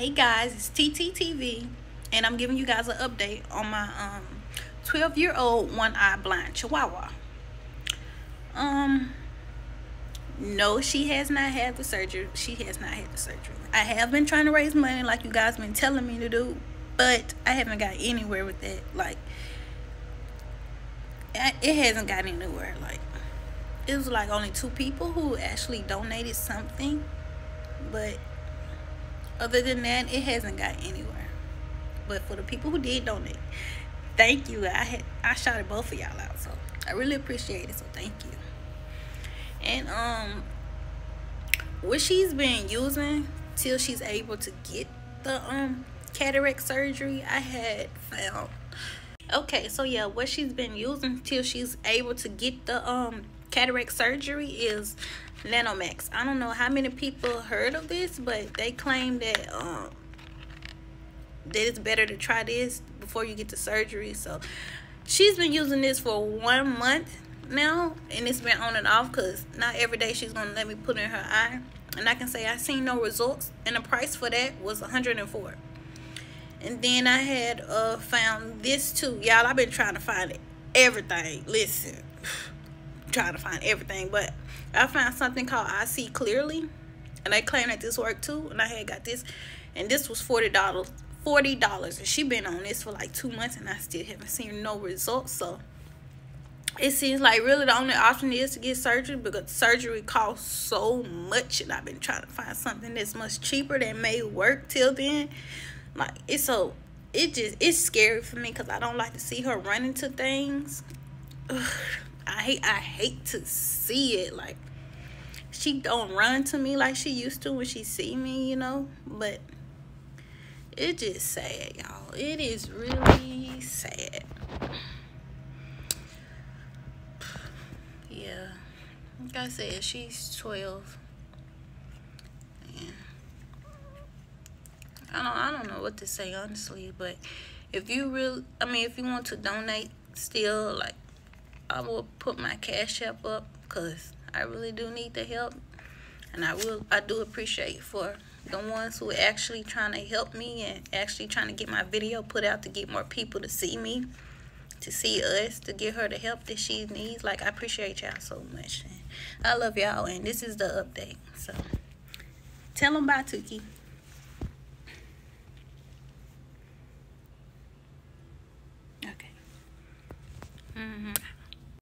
Hey guys, it's TeTe TV, and I'm giving you guys an update on my um 12 year old one eye blind chihuahua. Um, no, she has not had the surgery. She has not had the surgery. I have been trying to raise money like you guys been telling me to do, but I haven't got anywhere with that. Like, it hasn't got anywhere. Like, it was like only two people who actually donated something, but other than that, it hasn't got anywhere. But for the people who did donate, thank you. I had I shouted both of y'all out, so I really appreciate it. So thank you. And um, what she's been using till she's able to get the um cataract surgery, I had found. Okay, so yeah, what she's been using till she's able to get the um cataract surgery is Lanomax. I don't know how many people heard of this, but they claim that um that it's better to try this before you get the surgery. So she's been using this for one month now, and it's been on and off because not every day she's gonna let me put in her eye. And I can say I seen no results, and the price for that was 104. And then I had uh found this too, y'all. I've been trying to find everything. Listen, trying to find everything, but I found something called I See Clearly, and they claim that this worked too. And I had got this, and this was forty dollars. Forty dollars, and she been on this for like two months, and I still haven't seen no results. So it seems like really the only option is to get surgery because surgery costs so much, and I've been trying to find something that's much cheaper that may work till then. Like it's so it just it's scary for me because I don't like to see her run into things. Ugh. I hate I hate to see it like she don't run to me like she used to when she see me, you know, but it just sad, y'all. It is really sad. Yeah. Like I said, she's 12. Yeah. I don't I don't know what to say honestly, but if you really I mean if you want to donate still like I will put my cash app up because I really do need the help. And I will I do appreciate for the ones who are actually trying to help me and actually trying to get my video put out to get more people to see me, to see us, to get her the help that she needs. Like, I appreciate y'all so much. And I love y'all, and this is the update. So, tell them bye, Tuki. Okay. Mm-hmm.